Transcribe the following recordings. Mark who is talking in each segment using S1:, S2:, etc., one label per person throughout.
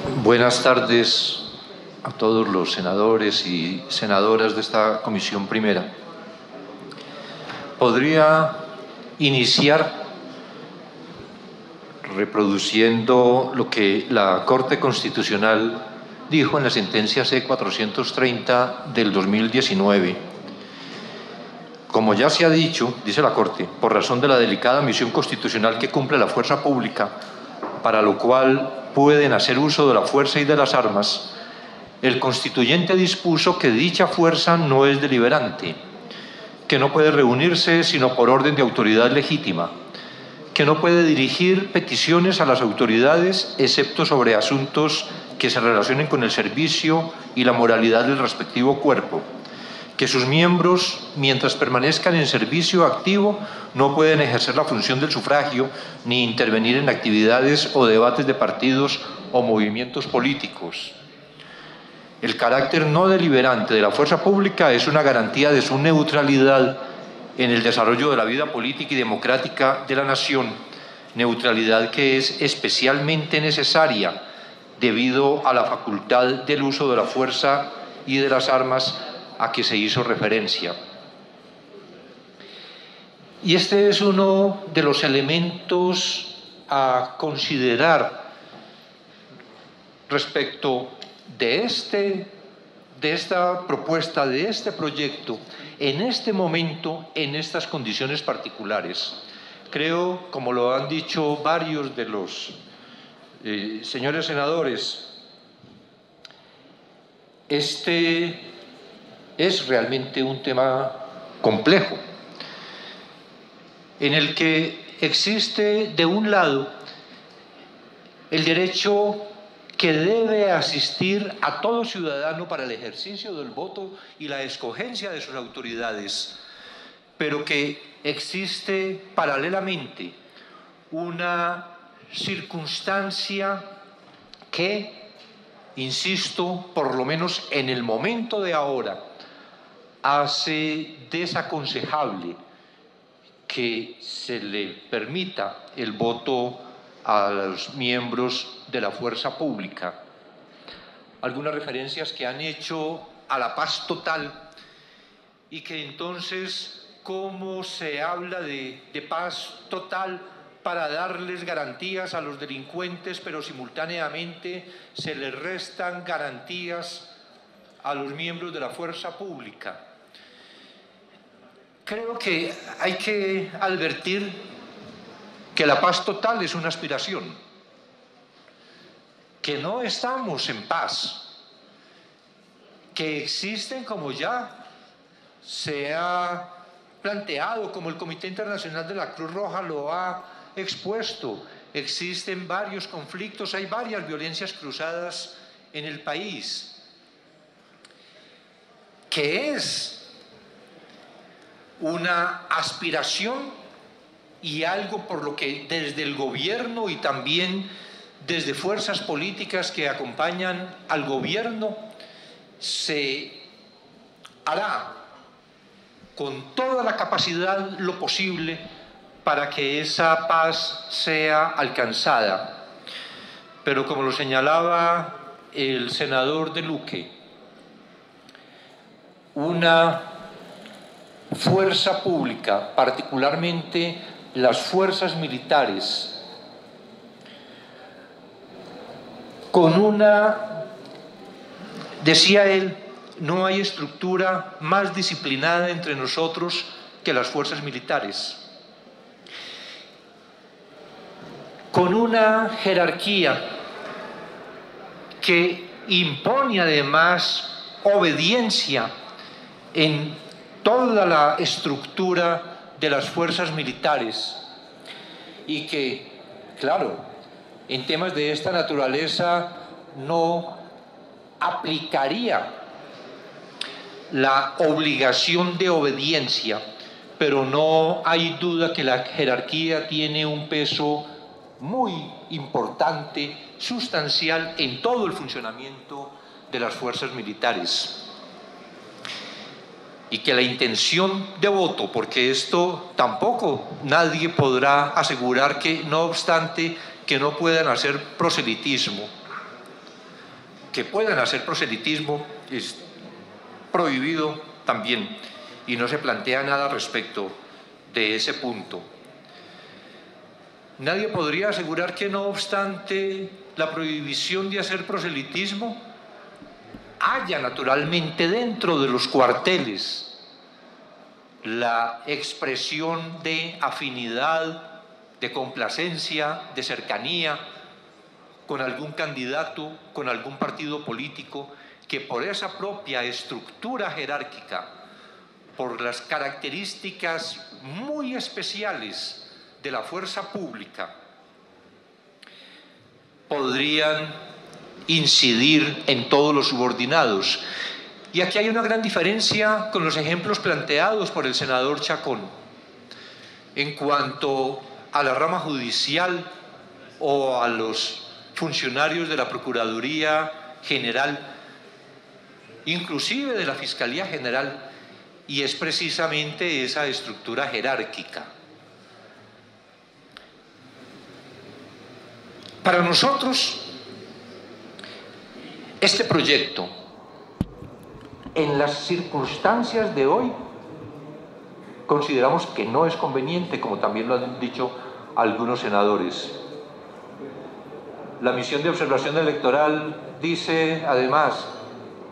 S1: Buenas tardes a todos los senadores y senadoras de esta comisión primera. Podría iniciar reproduciendo lo que la Corte Constitucional dijo en la sentencia C-430 del 2019. Como ya se ha dicho, dice la Corte, por razón de la delicada misión constitucional que cumple la fuerza pública, para lo cual pueden hacer uso de la fuerza y de las armas, el constituyente dispuso que dicha fuerza no es deliberante, que no puede reunirse sino por orden de autoridad legítima, que no puede dirigir peticiones a las autoridades excepto sobre asuntos que se relacionen con el servicio y la moralidad del respectivo cuerpo, que sus miembros, mientras permanezcan en servicio activo, no pueden ejercer la función del sufragio ni intervenir en actividades o debates de partidos o movimientos políticos. El carácter no deliberante de la fuerza pública es una garantía de su neutralidad en el desarrollo de la vida política y democrática de la nación, neutralidad que es especialmente necesaria debido a la facultad del uso de la fuerza y de las armas a que se hizo referencia. Y este es uno de los elementos a considerar respecto de, este, de esta propuesta, de este proyecto, en este momento, en estas condiciones particulares. Creo, como lo han dicho varios de los eh, señores senadores, este es realmente un tema complejo, en el que existe de un lado el derecho que debe asistir a todo ciudadano para el ejercicio del voto y la escogencia de sus autoridades, pero que existe paralelamente una circunstancia que, insisto, por lo menos en el momento de ahora, hace desaconsejable que se le permita el voto a los miembros de la fuerza pública. Algunas referencias que han hecho a la paz total y que entonces, ¿cómo se habla de, paz total? para darles garantías a los delincuentes, pero simultáneamente se les restan garantías a los miembros de la fuerza pública. Creo que hay que advertir que la paz total es una aspiración, que no estamos en paz, que existen como ya se ha planteado, como el Comité Internacional de la Cruz Roja lo ha expuesto. Existen varios conflictos, hay varias violencias cruzadas en el país. que es una aspiración y algo por lo que desde el gobierno y también desde fuerzas políticas que acompañan al gobierno se hará con toda la capacidad lo posible para que esa paz sea alcanzada. Pero como lo señalaba el senador de Luque, una fuerza pública, particularmente las fuerzas militares, con una, decía él, no hay estructura más disciplinada entre nosotros que las fuerzas militares. con una jerarquía que impone además obediencia en toda la estructura de las fuerzas militares y que, claro, en temas de esta naturaleza no aplicaría la obligación de obediencia, pero no hay duda que la jerarquía tiene un peso muy importante, sustancial en todo el funcionamiento de las fuerzas militares. Y que la intención de voto, porque esto tampoco nadie podrá asegurar que, no obstante, que no puedan hacer proselitismo, que puedan hacer proselitismo es prohibido también y no se plantea nada respecto de ese punto. Nadie podría asegurar que no obstante la prohibición de hacer proselitismo, haya naturalmente dentro de los cuarteles la expresión de afinidad, de complacencia, de cercanía con algún candidato, con algún partido político, que por esa propia estructura jerárquica, por las características muy especiales de la fuerza pública, podrían incidir en todos los subordinados. Y aquí hay una gran diferencia con los ejemplos planteados por el senador Chacón. En cuanto a la rama judicial o a los funcionarios de la Procuraduría General, inclusive de la Fiscalía General, y es precisamente esa estructura jerárquica. Para nosotros, este proyecto, en las circunstancias de hoy, consideramos que no es conveniente, como también lo han dicho algunos senadores. La misión de observación electoral dice, además,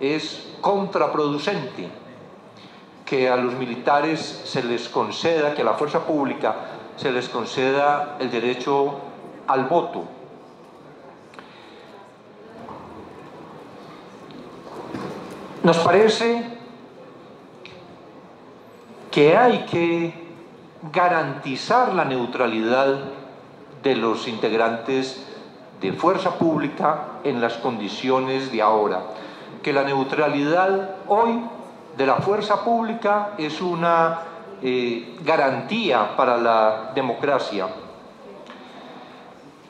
S1: es contraproducente que a los militares se les conceda, que a la fuerza pública se les conceda el derecho al voto. Nos parece que hay que garantizar la neutralidad de los integrantes de fuerza pública en las condiciones de ahora. Que la neutralidad hoy de la fuerza pública es una eh, garantía para la democracia.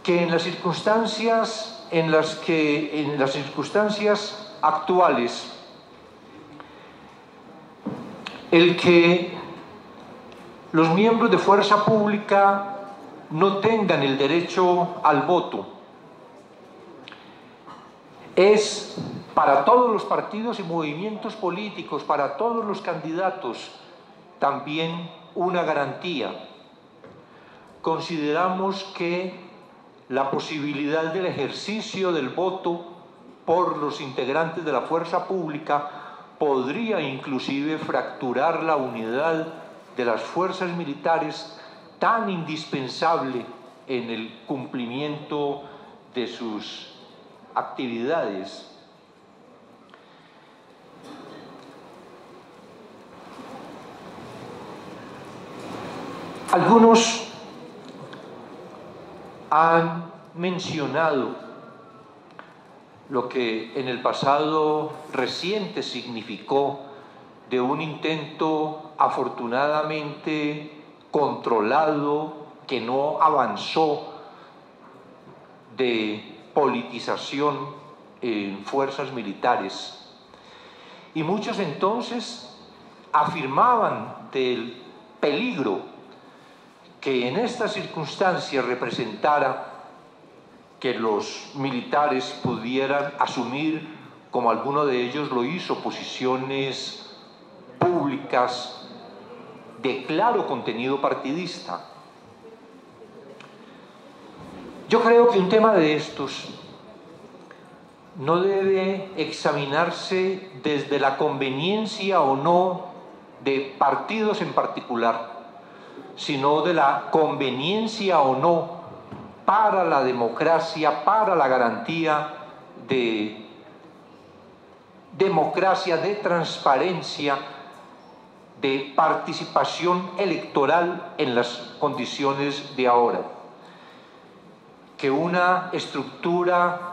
S1: Que en las circunstancias en las que en las circunstancias actuales el que los miembros de fuerza pública no tengan el derecho al voto es para todos los partidos y movimientos políticos, para todos los candidatos, también una garantía. Consideramos que la posibilidad del ejercicio del voto por los integrantes de la fuerza pública podría inclusive fracturar la unidad de las fuerzas militares tan indispensable en el cumplimiento de sus actividades. Algunos han mencionado lo que en el pasado reciente significó de un intento afortunadamente controlado que no avanzó de politización en fuerzas militares. Y muchos entonces afirmaban del peligro que en estas circunstancias representara que los militares pudieran asumir, como alguno de ellos lo hizo, posiciones públicas de claro contenido partidista. Yo creo que un tema de estos no debe examinarse desde la conveniencia o no de partidos en particular, sino de la conveniencia o no para la democracia, para la garantía de democracia, de transparencia, de participación electoral en las condiciones de ahora. Que una estructura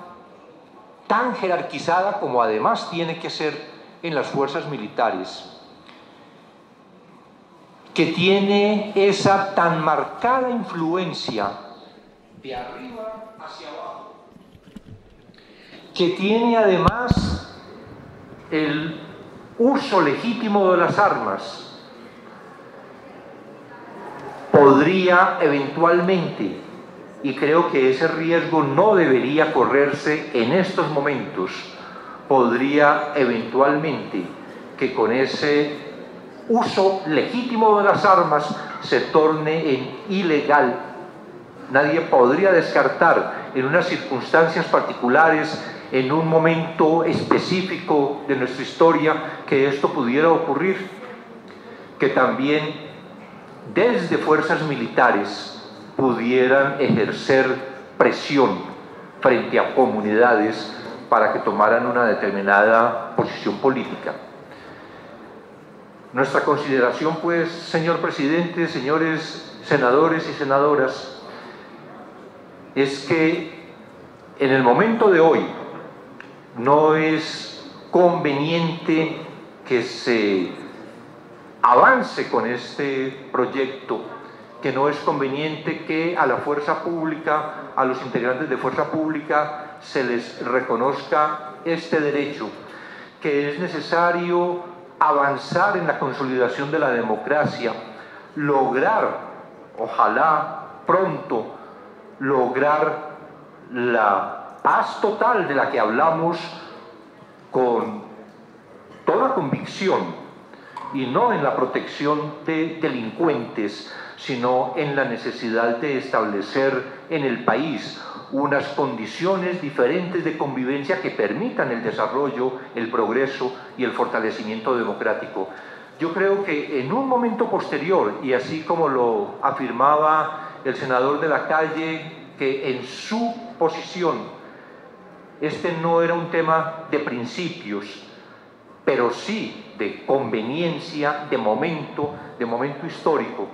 S1: tan jerarquizada como además tiene que ser en las fuerzas militares, que tiene esa tan marcada influencia de arriba hacia abajo, que tiene además el uso legítimo de las armas, podría eventualmente, y creo que ese riesgo no debería correrse en estos momentos, podría eventualmente que con ese uso legítimo de las armas se torne en ilegal. Nadie podría descartar en unas circunstancias particulares, en un momento específico de nuestra historia, que esto pudiera ocurrir. Que también desde fuerzas militares pudieran ejercer presión frente a comunidades para que tomaran una determinada posición política. Nuestra consideración, pues, señor presidente, señores senadores y senadoras, es que en el momento de hoy no es conveniente que se avance con este proyecto, que no es conveniente que a la fuerza pública, a los integrantes de fuerza pública, se les reconozca este derecho, que es necesario avanzar en la consolidación de la democracia, lograr, ojalá pronto, lograr la paz total de la que hablamos con toda convicción y no en la protección de delincuentes, sino en la necesidad de establecer en el país unas condiciones diferentes de convivencia que permitan el desarrollo, el progreso y el fortalecimiento democrático. Yo creo que en un momento posterior, y así como lo afirmaba el senador de la calle, que en su posición este no era un tema de principios, pero sí de conveniencia, de momento, de momento histórico.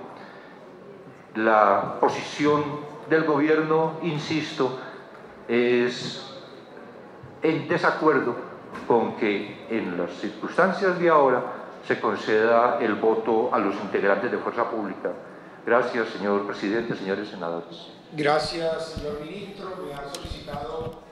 S1: La posición del gobierno, insisto, es en desacuerdo con que en las circunstancias de ahora se conceda el voto a los integrantes de Fuerza Pública. Gracias, señor presidente, señores senadores.
S2: Gracias, señor ministro. Me ha solicitado